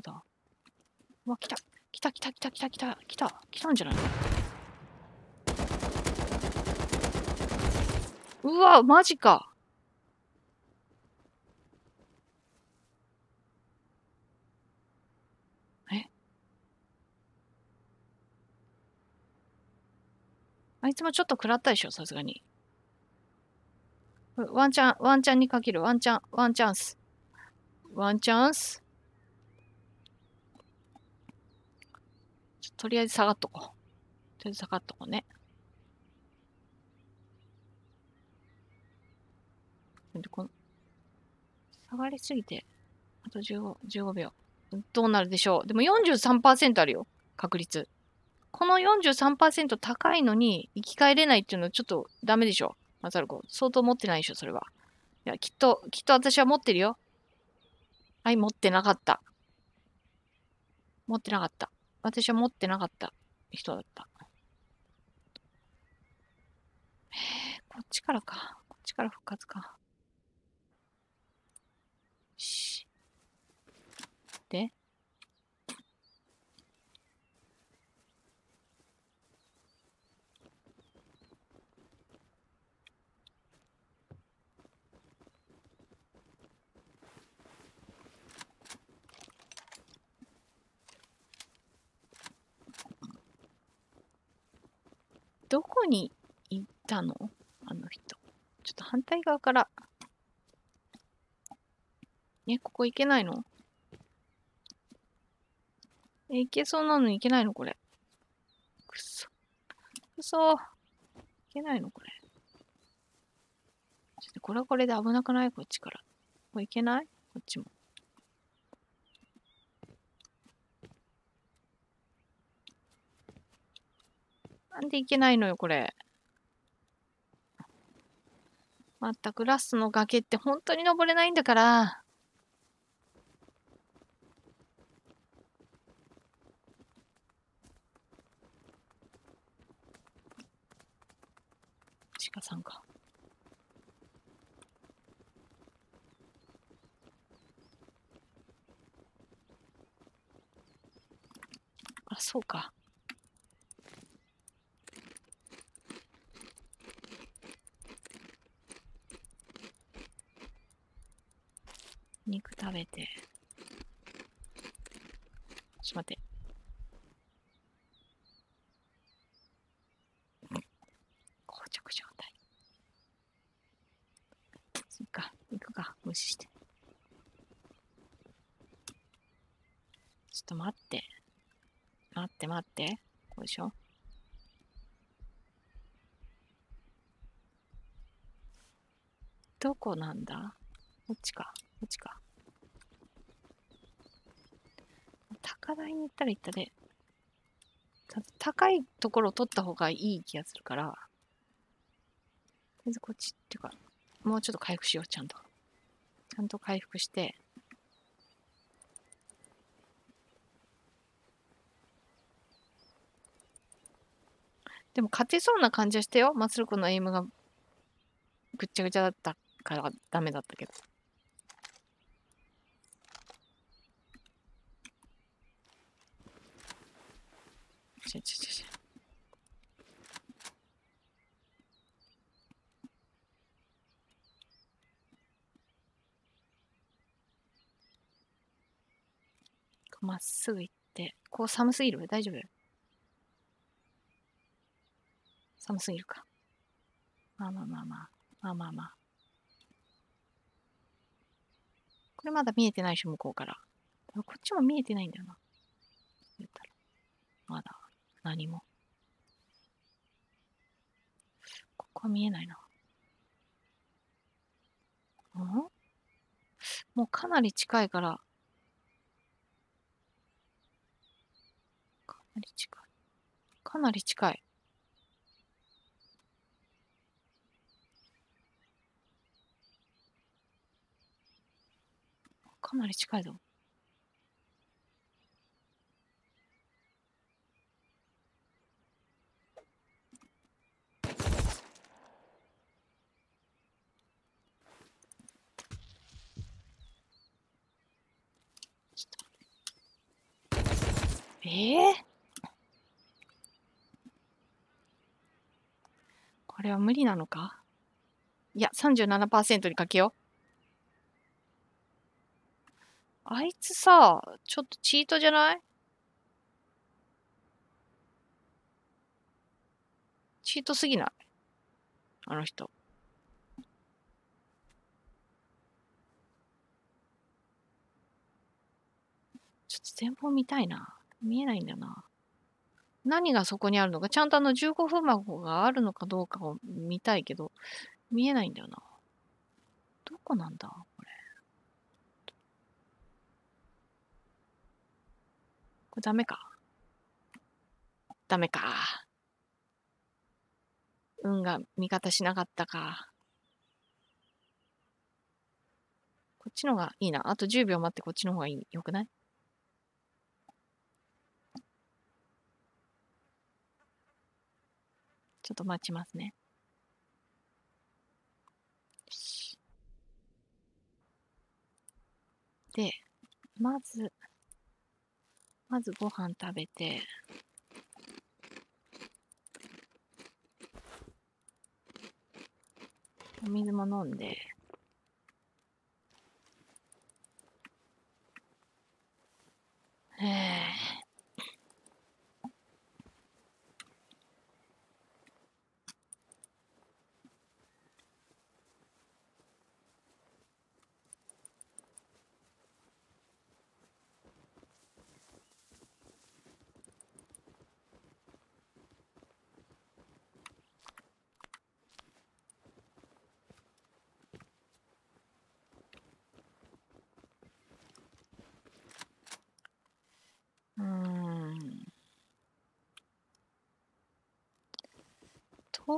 こだうわ、来た。来た来た来た来た来た来た。来たんじゃないうわ、マジか。え？あいつもちょっと食らったでしょ、さすがに。ワンチャン、ワンチャンにかける。ワンチャン、ワンチャンス。ワンチャンス。とりあえず下がっとこう。とりあえず下がっとこうね。この下がりすぎて、あと15、15秒。どうなるでしょう。でも43%あるよ。確率。この43%高いのに生き返れないっていうのはちょっとダメでしょ。マサルコ。相当持ってないでしょ、それは。いや、きっと、きっと私は持ってるよ。はい、持ってなかった。持ってなかった。私は持ってなかった人だった。へえ、こっちからか。こっちから復活か。し。でどこに行ったの？あの人。ちょっと反対側から。え、ここ行けないの？え、行けそうなのに行けないの？これ。くそ。くそ。行けないの？これ。ちょっとこれはこれで危なくない？こっちから。これ行けない？こっちも。でいけないのよ、これ。まったくラストの崖って本当に登れないんだから。鹿さんか。あ、そうか。肉食べて。ちょっと待って。硬直状態。そっか、行くか、無視して。ちょっと待って。待って待って。こうでしょ？どこなんだ？こっちか。こっちか。高台に行ったら行ったで、高いところを取った方がいい気がするから、とりあえずこっちっていうか、もうちょっと回復しよう、ちゃんと。ちゃんと回復して、でも勝てそうな感じはしたよ。マッスルコのエイムがぐっちゃぐちゃだったからダメだったけど。ちょちょちょちょ。まっすぐ行って、こう寒すぎる？大丈夫？寒すぎるか。まあまあまあまあ。まあまあまあ。これまだ見えてないし、向こうから。こっちも見えてないんだよな。言ったらまだ。何も。ここは見えないな。ん？もうかなり近いから。り近い。かなり近い。かなり近いぞ。ええこれは無理なのか？いや、37%にかけよう。あいつさ、ちょっとチートじゃない？チートすぎない？あの人。ちょっと前方見たいな。見えないんだよな。何がそこにあるのか、ちゃんとあの15分箱があるのかどうかを見たいけど、見えないんだよな。どこなんだこれ。これダメか。ダメか。運が味方しなかったか。こっちの方がいいな。あと10秒待ってこっちの方がいい。よくない？ちょっと待ちますね。で、まず、まずご飯食べて、お水も飲んで、えー、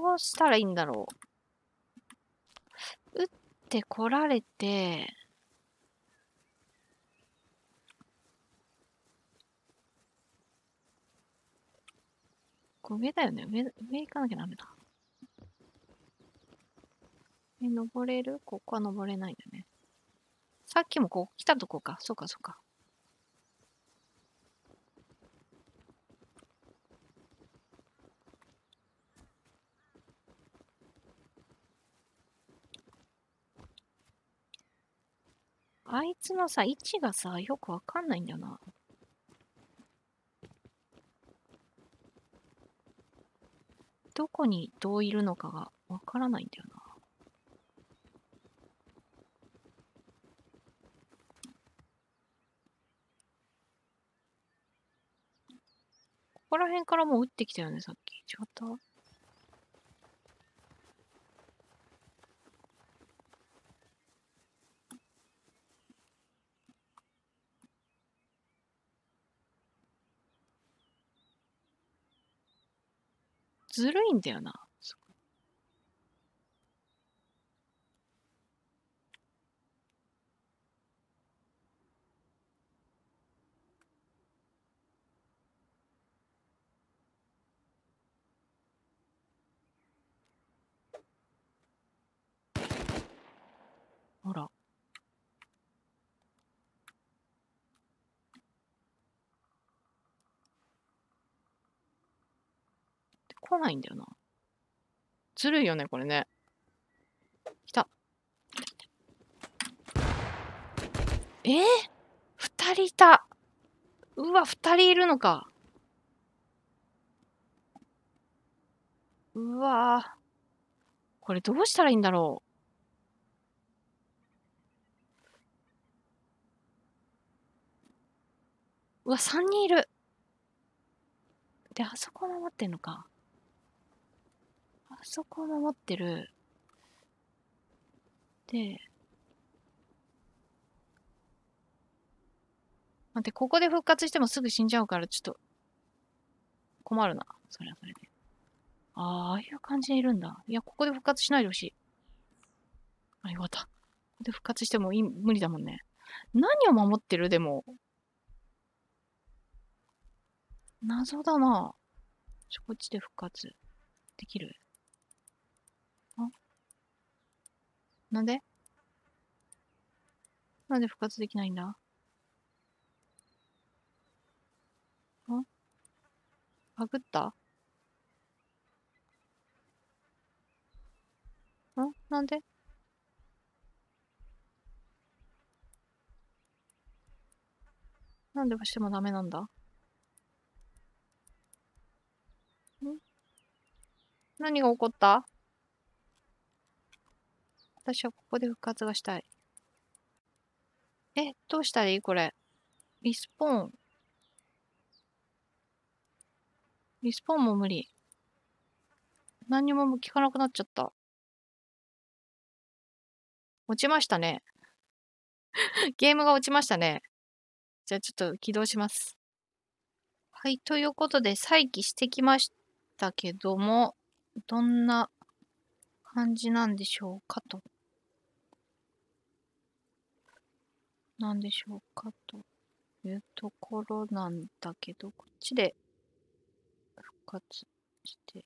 どうしたらいいんだろう。打ってこられて、こ上だよね。上、上行かなきゃダメだ。え、登れる？ここは登れないんだね。さっきもここ来たとこか。そうか、そうか。あいつのさ、位置がさ、よくわかんないんだよな。どこにどういるのかがわからないんだよな。ここら辺からもう撃ってきたよね、さっき。違った？ずるいんだよな。ほら。来ないんだよな。ずるいよね、これね。来た。えー、二人いた。うわ、二人いるのか。うわこれどうしたらいいんだろう。うわ、三人いる。で、あそこ守ってんのか。あそこを守ってる。で、待って、ここで復活してもすぐ死んじゃうから、ちょっと、困るな。それはそれで。ああ、ああいう感じでいるんだ。いや、ここで復活しないでほしい。あ、よかった。ここで復活してもい無理だもんね。何を守ってる？でも。謎だな。ちょ、こっちで復活できるあなんで？なんで復活できないんだ？あ？バグった？んなんで？なんで押してもダメなんだ？ん？何が起こった？私はここで復活がしたい。え、どうしたらいい？これ。リスポーン。リスポーンも無理。何にも効かなくなっちゃった。落ちましたね。ゲームが落ちましたね。じゃあちょっと起動します。はい、ということで再起してきましたけども、どんな感じなんでしょうかと。なんでしょうかというところなんだけど、こっちで復活して。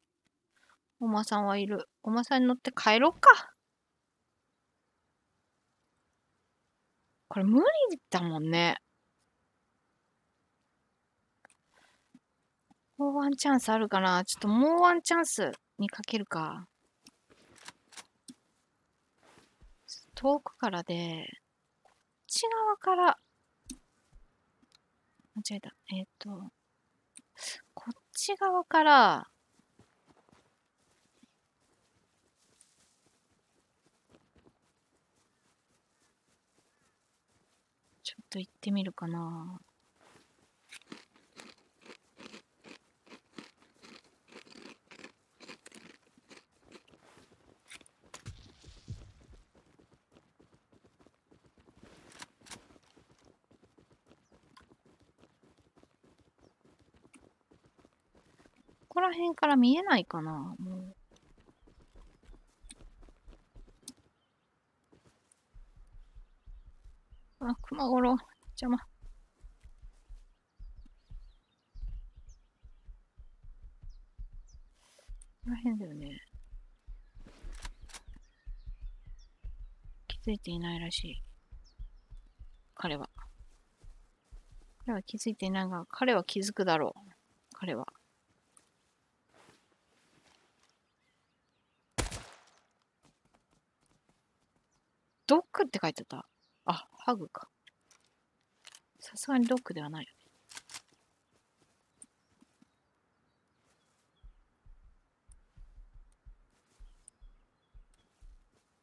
おまさんはいる。おまさんに乗って帰ろうか。これ無理だもんね。もうワンチャンスあるかなちょっともうワンチャンスにかけるか。遠くからで、っち側から、間違えた。えっ、ー、と、こっち側から、ちょっと行ってみるかな。こら辺から見えないかなもう。あ、熊五郎、邪魔。こら辺だよね。気づいていないらしい。彼は。彼は気づいていないが、彼は気づくだろう。彼は。ドッグって書いてた。あ、ハグか。さすがにドッグではないよね。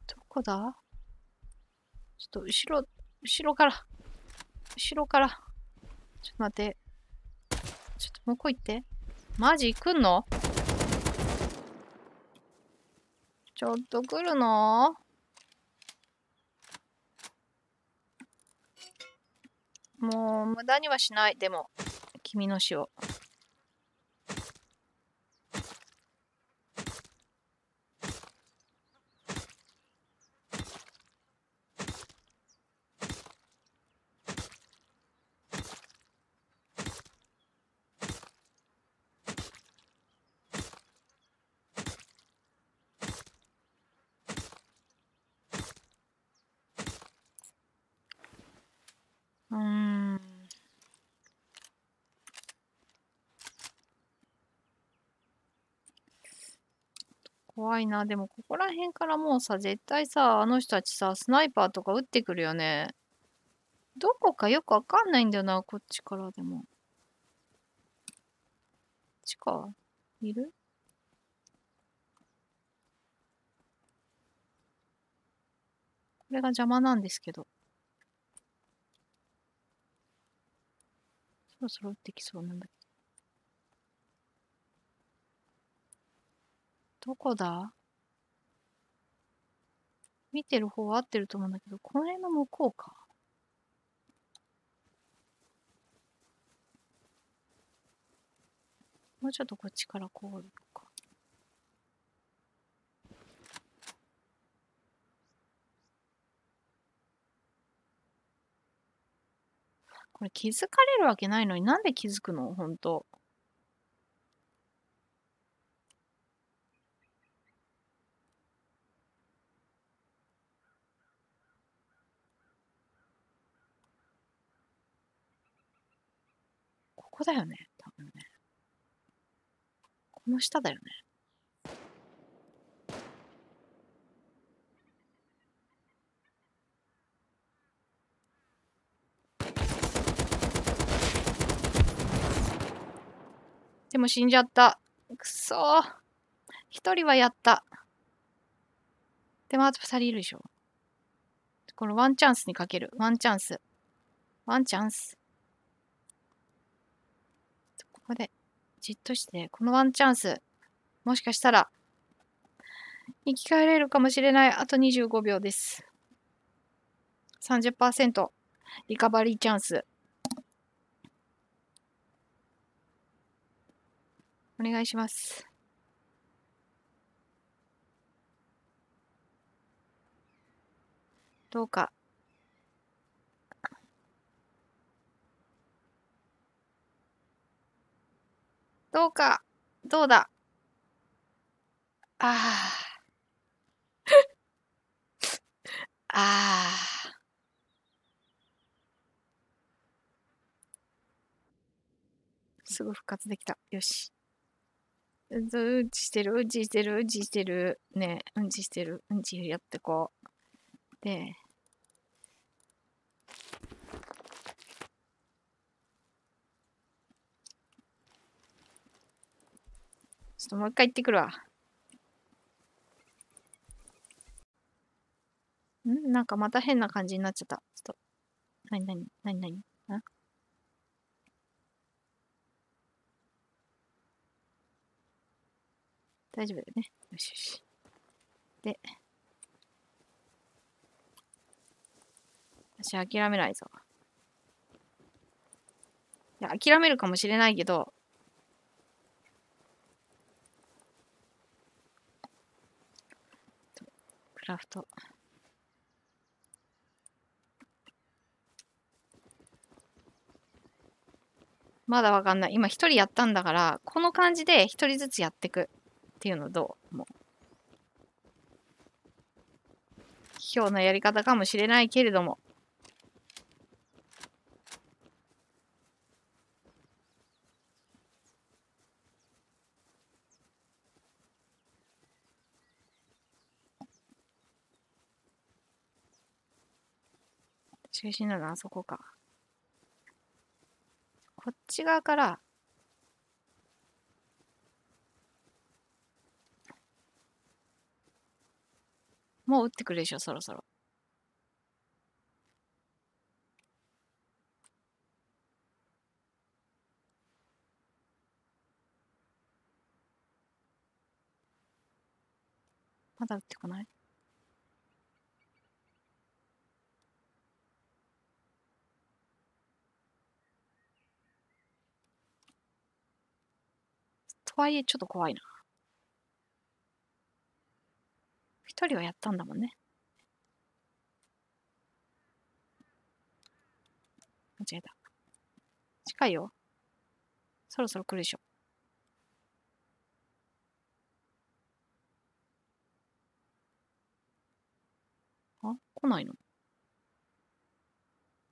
どこだ？ちょっと後ろ、後ろから。後ろから。ちょっと待って。ちょっと向こう行って。マジ来んの？ちょっと来るの？もう無駄にはしない。でも、君の死を。怖いな。でも、ここら辺からもうさ、絶対さ、あの人たちさ、スナイパーとか撃ってくるよね。どこかよくわかんないんだよな、こっちからでも。こっちかいる？これが邪魔なんですけど。そろそろ撃ってきそうなんだけど。どこだ？見てる方は合ってると思うんだけど、この辺の向こうか。もうちょっとこっちからこう行くか。これ気づかれるわけないのになんで気づくの？本当こだよね、多分ね。この下だよね。でも死んじゃった。くそー。一人はやった。でもあと二人いるでしょ。このワンチャンスにかける。ワンチャンス。ワンチャンス。ここで、じっとして、このワンチャンス。もしかしたら、生き返れるかもしれない。あと25秒です。30%リカバリーチャンス。お願いします。どうか。どうか。どうだ。あ あ。ああ。すぐ復活できた。よし。うんちしてる、うんちしてる、うんちしてる。ねうんちしてる、うんちやってこう。で、ちょっともう一回行ってくるわ。ん？なんかまた変な感じになっちゃった。ちょっと。なになになになに大丈夫だよね。よしよし。で、私諦めないぞ。いや、諦めるかもしれないけど、クラフト。まだわかんない。今一人やったんだから、この感じで一人ずつやってく。っていうのどうもう？今日のやり方かもしれないけれども。中心なのあそこか。こっち側からもう打ってくるでしょ、そろそろ。まだ打ってこない？とはいえちょっと怖いな。一人はやったんだもんね。間違えた。近いよ。そろそろ来るでしょ。あ来ないの？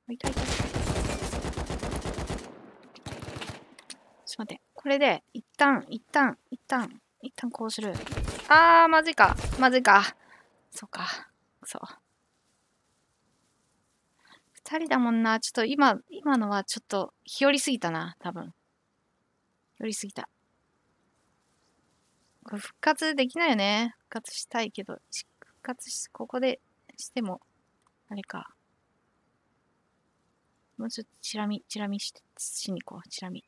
あ、いたいた。ちょっと待って。これで、一旦、一旦、一旦、一旦こうする。あー、まずいか。まずいか。そうか。そう。二人だもんな。ちょっと今、今のはちょっと、日和すぎたな。多分。日和すぎた。これ復活できないよね。復活したいけど、復活し、ここでしても、あれか。もうちょっとチラ見、チラ見ししに行こう。チラ見。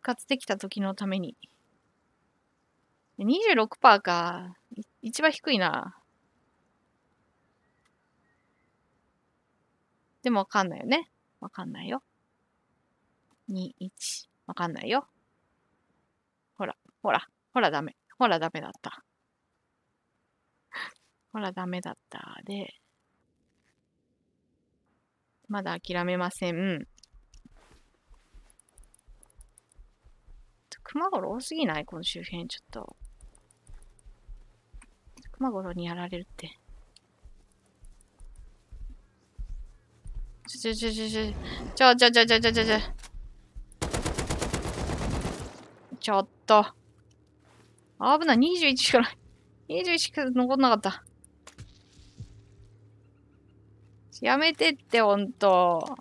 復活できた時のために。26%か。一番低いな。でもわかんないよね。わかんないよ。2、1。わかんないよ。ほら、ほら、ほらダメ。ほらダメだった。ほらダメだった。で、まだ諦めません。熊五郎多すぎない？この周辺、ちょっと。熊五郎にやられるって。ちょちょちょちょちょちょちょちょちょちょちょちょ。っと。危ない。21しかない21しか残んなかった。やめてってほんと。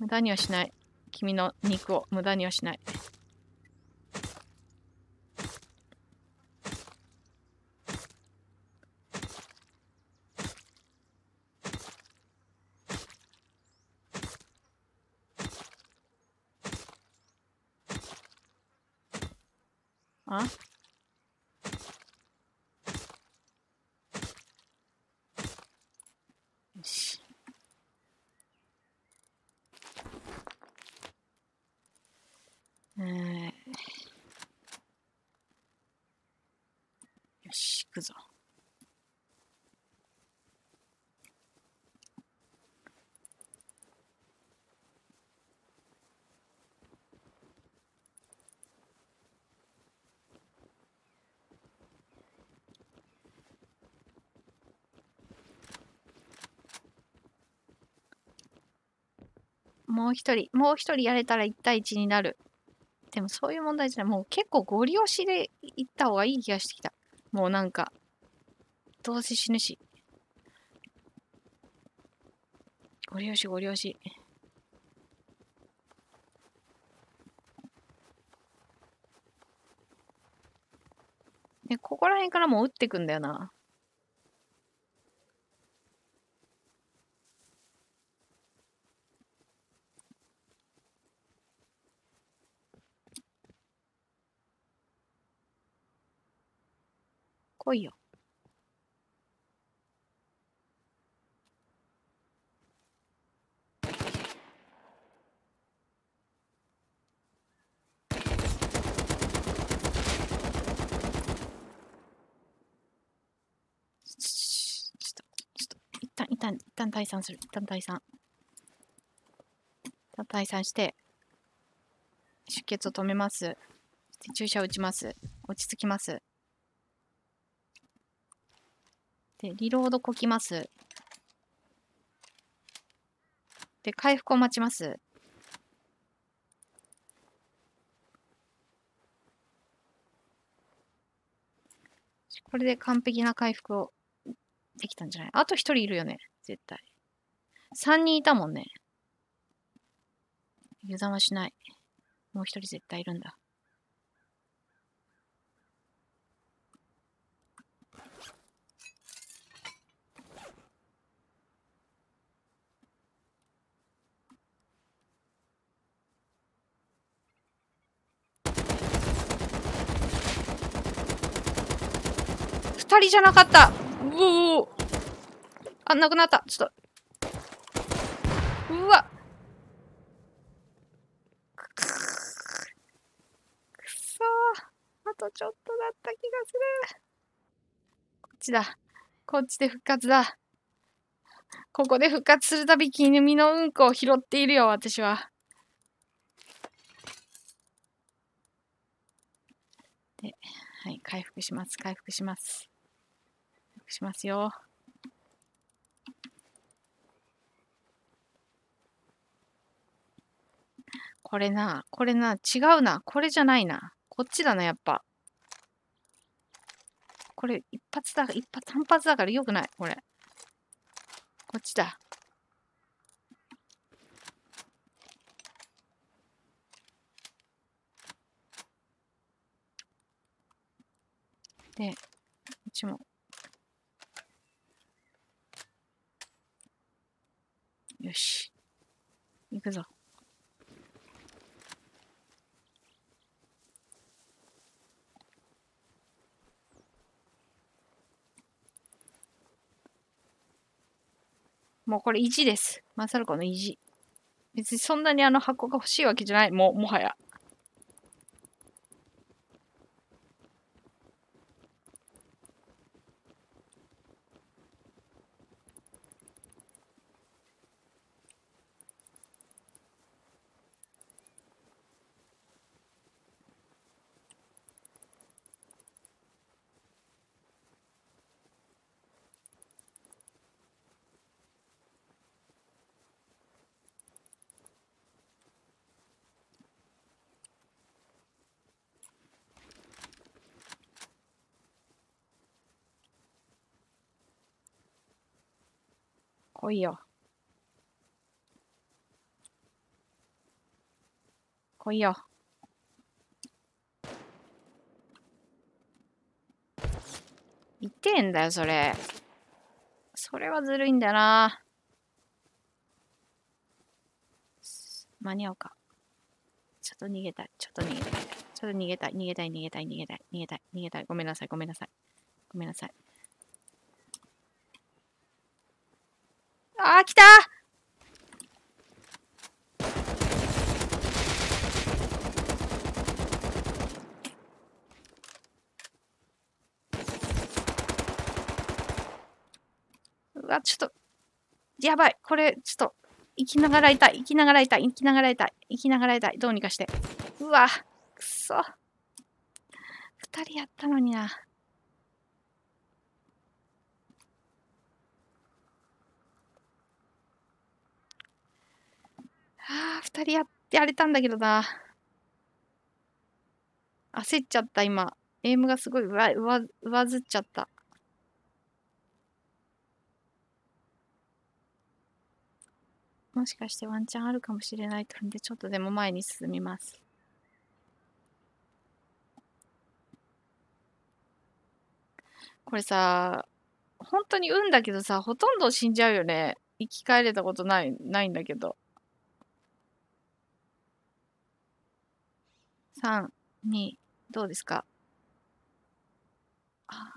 無駄にはしない。君の肉を無駄にはしないあよし。えー、よし、行くぞ。もう一人、もう一人やれたら1対1になる。でもそういう問題じゃない。もう結構ゴリ押しで行った方がいい気がしてきた。もうなんか、どうせ死ぬし。ゴリ押し、ゴリ押し。で、ここら辺からもう撃ってくんだよな。来いよ。ちょっと、ちょっと、一旦、一旦、一旦退散する。一旦退散。一旦退散して、出血を止めます。注射を打ちます。落ち着きます。で、リロードこきます。で、回復を待ちます。これで完璧な回復をできたんじゃない？あと一人いるよね。絶対。三人いたもんね。油断はしない。もう一人絶対いるんだ。二人じゃなかったうおあ、なくなった。ちょっと。うわくそあとちょっとだった気がする。こっちだ。こっちで復活だ。ここで復活するたび君のうんこを拾っているよ、私は。で、はい、回復します。回復します。回復しますよ。これな、これな、違うな。これじゃないな。こっちだな、やっぱ。これ、一発だ、一発、単発だからよくない、これ。こっちだ。で、こっちもよし。行くぞ。もうこれ意地です。マサルコの意地。別にそんなにあの箱が欲しいわけじゃない。もう、もはや。来いよ。来いよ。痛えんだよ、それ。それはずるいんだよな。間に合うか。ちょっと逃げたい。ちょっと逃げたい。ちょっと逃げたい。逃げたい。逃げたい。逃げたい。逃げたい。逃げたい。ごめんなさい。ごめんなさい。ごめんなさい。あー、来たうわ、ちょっと、やばい。これ、ちょっと、生きながら痛い。生きながら痛い。生きながら痛い。生きながら痛い。どうにかして。うわ、くそ。二人やったのにな。はあ、二人やってやれたんだけどな。焦っちゃった、今。エイムがすごい上上上ずっちゃった。もしかしてワンチャンあるかもしれないと踏んで、ちょっとでも前に進みます。これさ、本当に運だけどさ、ほとんど死んじゃうよね。生き返れたことない、ないんだけど。3、2、どうですか？あ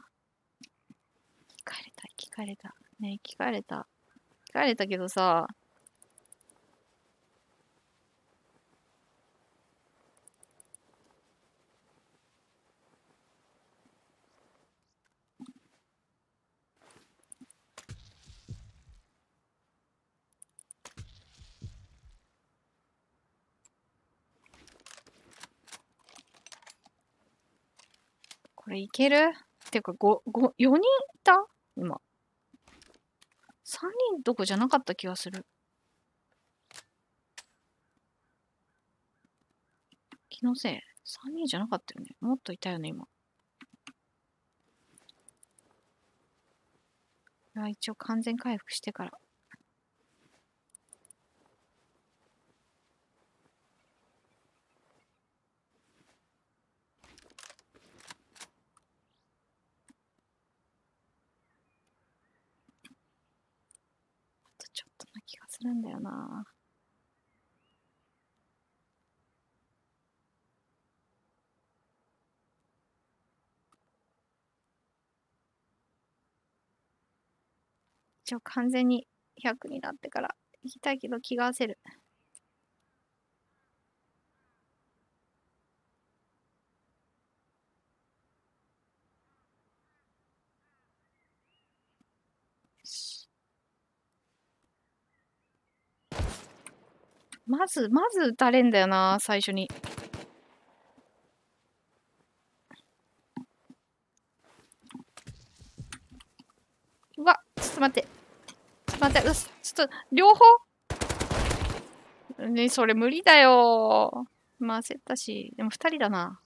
聞かれた、聞かれた。ね聞かれた。聞かれたけどさ、これいける？っていうか、5、5、4人いた？今。3人どこじゃなかった気がする。気のせい。3人じゃなかったよね。もっといたよね、今。いや、一応完全回復してから。るんだよな。一応完全に100になってから行きたいけど気が焦る。まず、まず打たれんだよな、最初に。うわ、ちょっと待って。ちょっと待って、うちょっと、両方？ねそれ無理だよ。まあ、焦ったし。でも二人だな。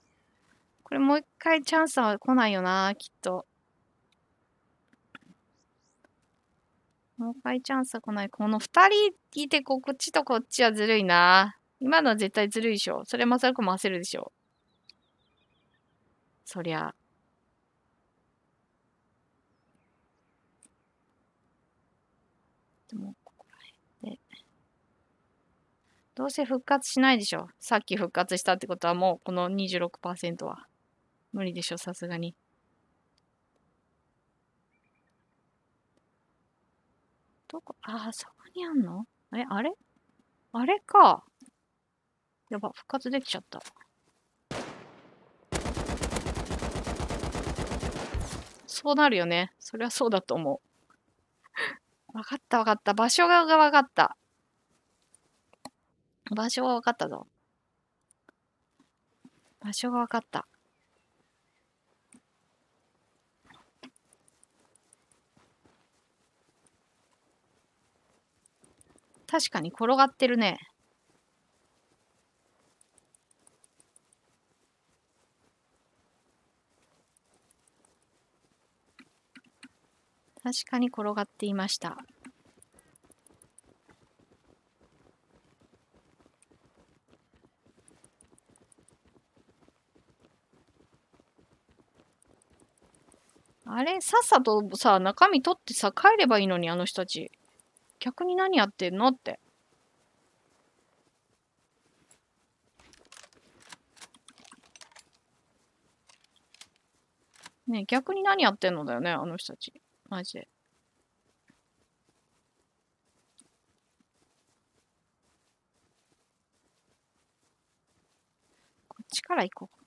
これもう一回チャンスは来ないよな、きっと。もう一回チャンスは来ない。この二人いてこっちとこっちはずるいな。今のは絶対ずるいでしょ。それまさるくも焦るでしょ。そりゃ。でも、ここら辺で。どうせ復活しないでしょ。さっき復活したってことはもうこの26%は。無理でしょ、さすがに。どこ？ああ、そこにあんの？え、あれ？あれか。やば、復活できちゃった。そうなるよね。そりゃそうだと思う。わかったわかった。場所がわかった。場所がわかったぞ。場所がわかった。確かに転がってるね。確かに転がっていました。あれさっさとさ中身取ってさ帰ればいいのにあの人たち。逆に何やってんの？って。ね逆に何やってんのだよね、あの人たち。マジで。こっちから行こう。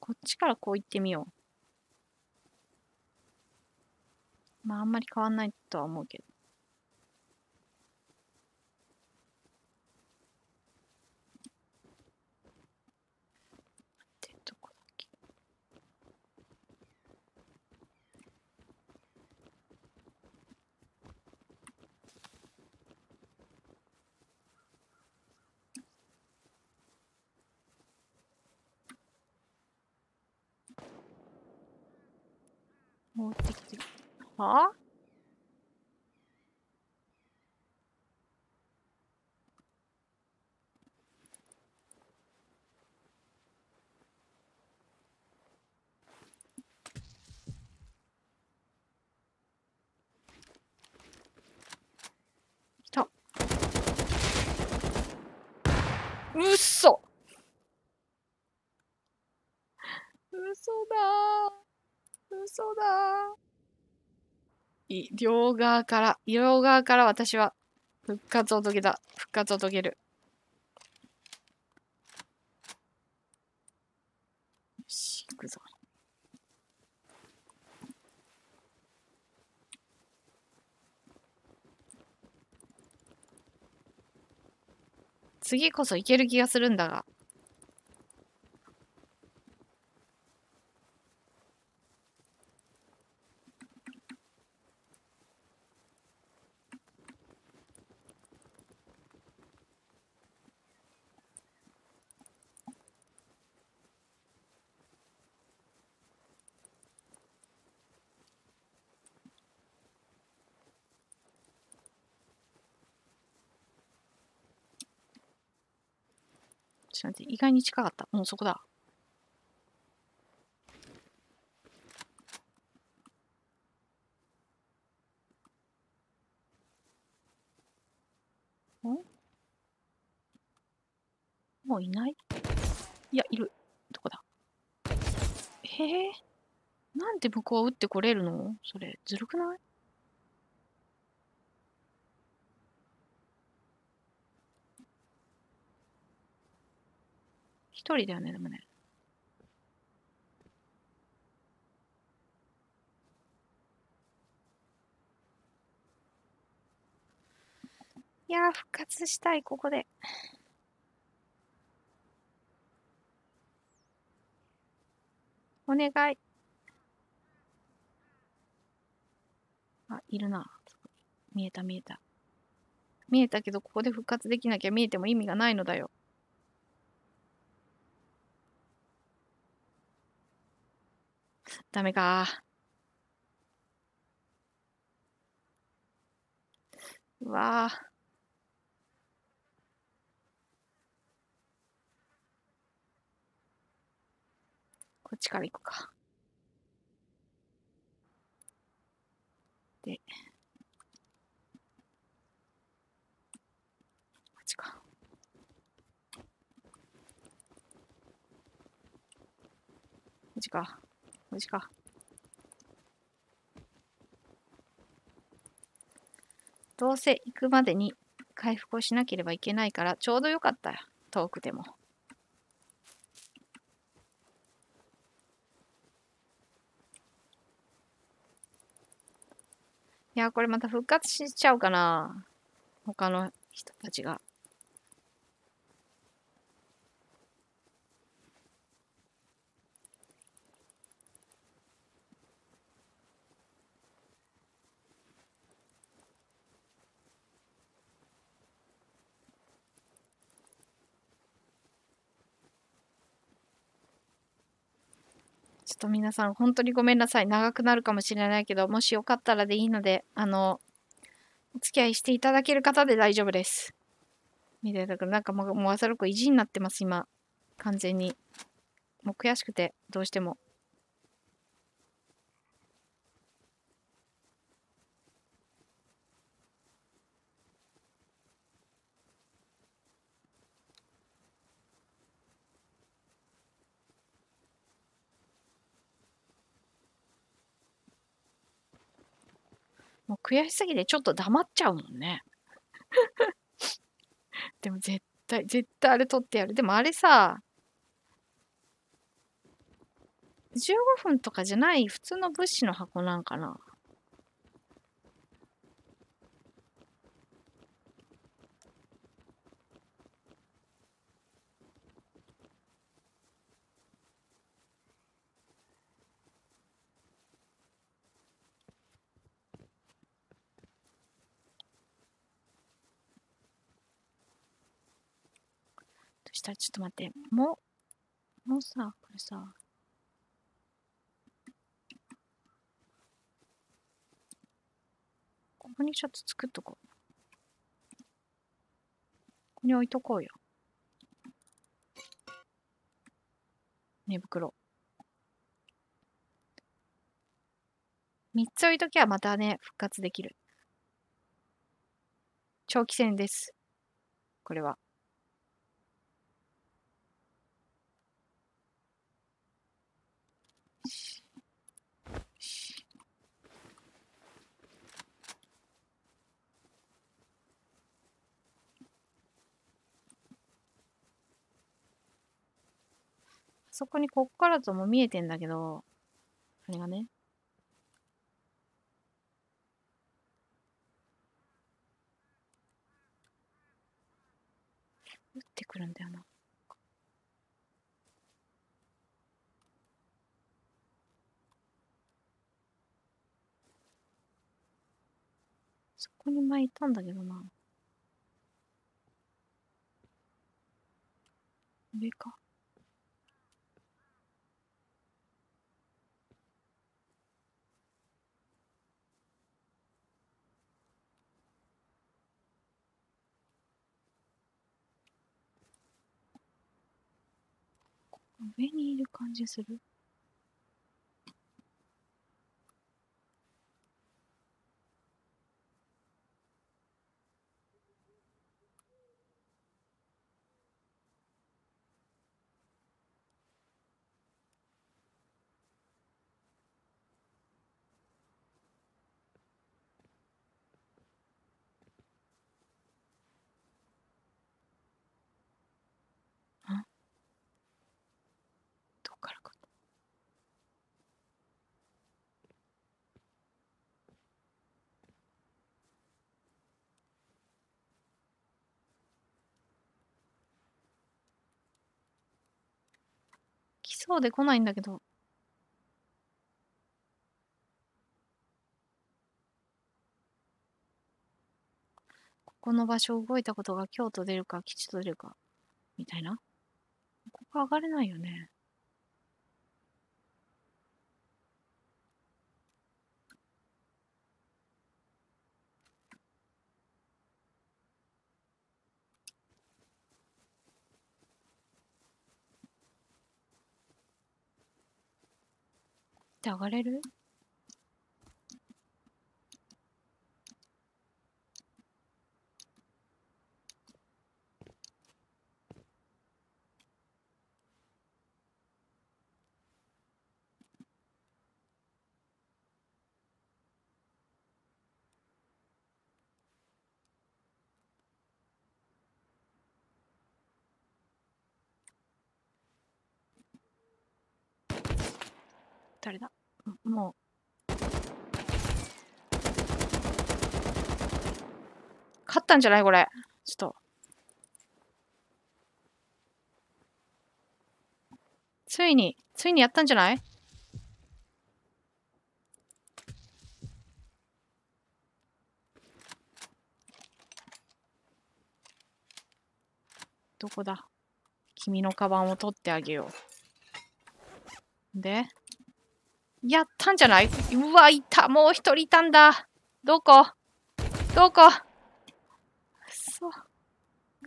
こっちからこう行ってみよう。まあ、あんまり変わんないとは思うけど。持ってきてる。は？あ。うっそ嘘だ嘘だい両側から、両側から私は復活を遂げた。復活を遂げる。よし、行くぞ。次こそいける気がするんだが。ちょっと待って、意外に近かった。もうそこだ。ん？もういない？いや、いる。どこだ？へえ。なんで向こうは撃ってこれるの？それ、ずるくない？一人だよね、でもね。いや復活したい、ここで。お願い。あ、いるな。見えた見えた。見えたけど、ここで復活できなきゃ見えても意味がないのだよ。ダメか。うわぁ。こっちから行くか。で、こっちか。こっちか。こっちか。どうせ行くまでに回復をしなければいけないからちょうどよかった。遠くでも。いや、これまた復活しちゃうかな。他の人たちが。と皆さん、本当にごめんなさい。長くなるかもしれないけど、もしよかったらでいいので、あの、お付き合いしていただける方で大丈夫です。みたいな、なんかもう、もう朝6意地になってます、今。完全に。もう悔しくて、どうしても。悔しすぎてちょっと黙っちゃうもんね。でも絶対、絶対あれ取ってやる。でもあれさ、15分とかじゃない普通の物資の箱なんかな。したちょっと待って。も、もうさ、これさ、ここにちょっと作っとこう。ここに置いとこうよ。寝袋。3つ置いときゃまたね、復活できる。長期戦です。これは。そこにこっからとも見えてんだけど、あれがね。撃ってくるんだよな。そこに前いたんだけどな。上か上にいる感じする。来そうで来ないんだけど。ここの場所動いたことが京都出るか吉と出るか、みたいな。ここ上がれないよね。って上がれる？誰だ？もう。勝ったんじゃない？これ。ちょっと。ついに、ついにやったんじゃない？どこだ？君のカバンを取ってあげよう。で？やったんじゃない？うわ、いた。もう一人いたんだ。どこ？どこ？くそ。く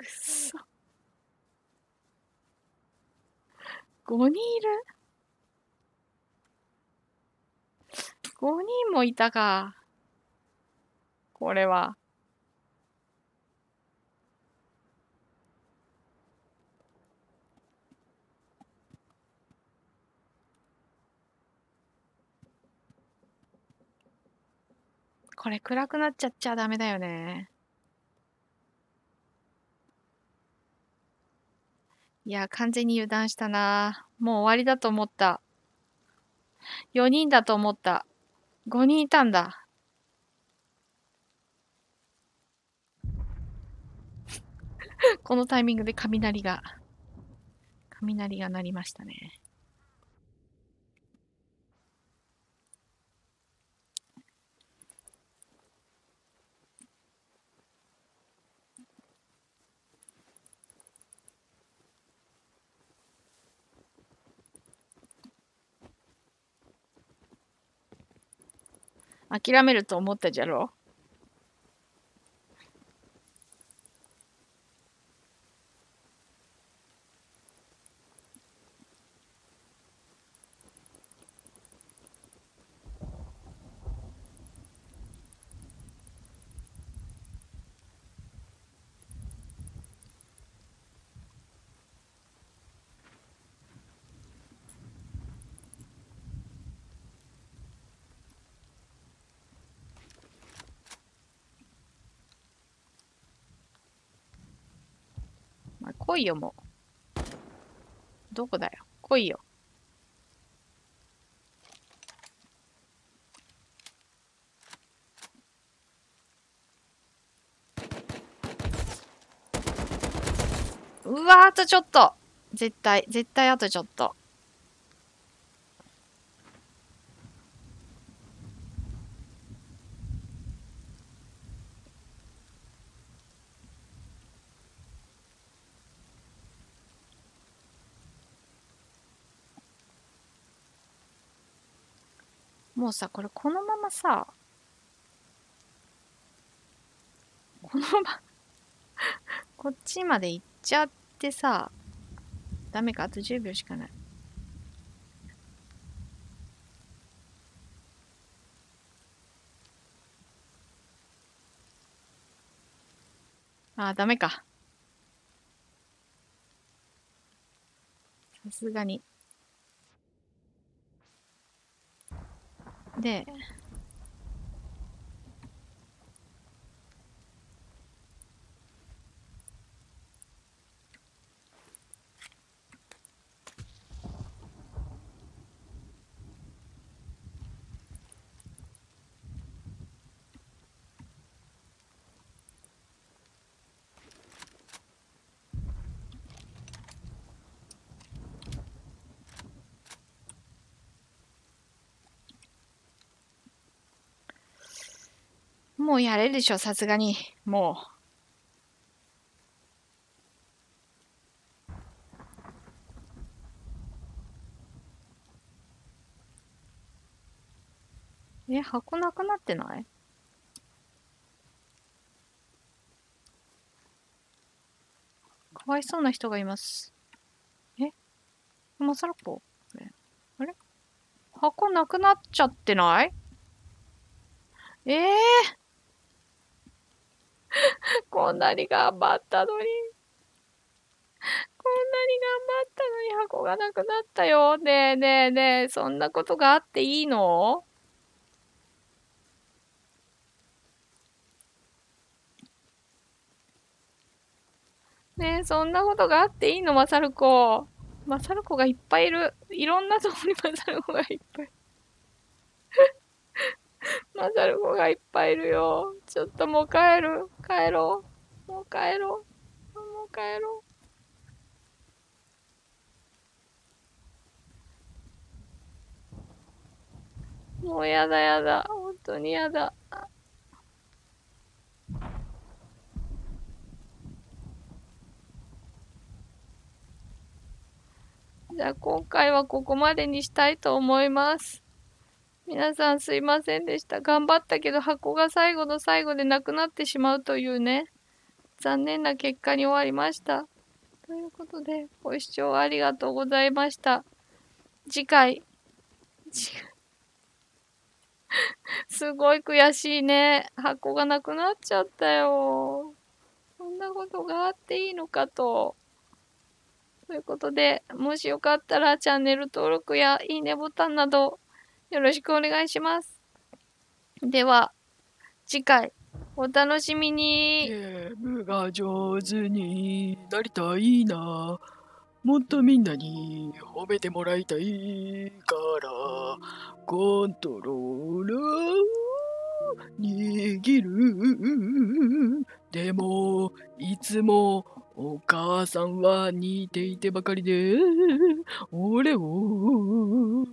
そ。5人いる ?5 人もいたか。これは。これ暗くなっちゃっちゃダメだよね。いや、完全に油断したな。もう終わりだと思った。4人だと思った。5人いたんだ。このタイミングで雷が、雷が鳴りましたね。諦めると思ったじゃろう。来いよ、もう。どこだよ？来いよ。うわあとちょっと絶対、絶対あとちょっと。もうさ、これこのままさ、このまま こっちまで行っちゃってさ、ダメか、あと10秒しかない。ああ、ダメか。さすがに。で、もうやれるでしょ、さすがに。もう。え、箱なくなってない？かわいそうな人がいます。え？マサラポあれ？箱なくなっちゃってない？ええー？こんなに頑張ったのに。こんなに頑張ったのに箱がなくなったよ。ねえねえねえ、そんなことがあっていいの？ねえ、そんなことがあっていいのマサルコ。マサルコがいっぱいいる。いろんなとこにマサルコがいっぱい。マサルコがいっぱいいるよ。ちょっともう帰る。帰ろう。もう帰ろう。もう帰ろう。もうやだやだ。本当にやだ。じゃあ今回はここまでにしたいと思います。皆さんすいませんでした。頑張ったけど箱が最後の最後でなくなってしまうというね、残念な結果に終わりました。ということで、ご視聴ありがとうございました。次回、次回すごい悔しいね。箱がなくなっちゃったよ。そんなことがあっていいのかと。ということで、もしよかったらチャンネル登録やいいねボタンなどよろしくお願いします。では、次回お楽しみに。ゲームが上手になりたいな。もっとみんなに褒めてもらいたいから、コントローラー握る。でも、いつもお母さんは似ていてばかりで、俺を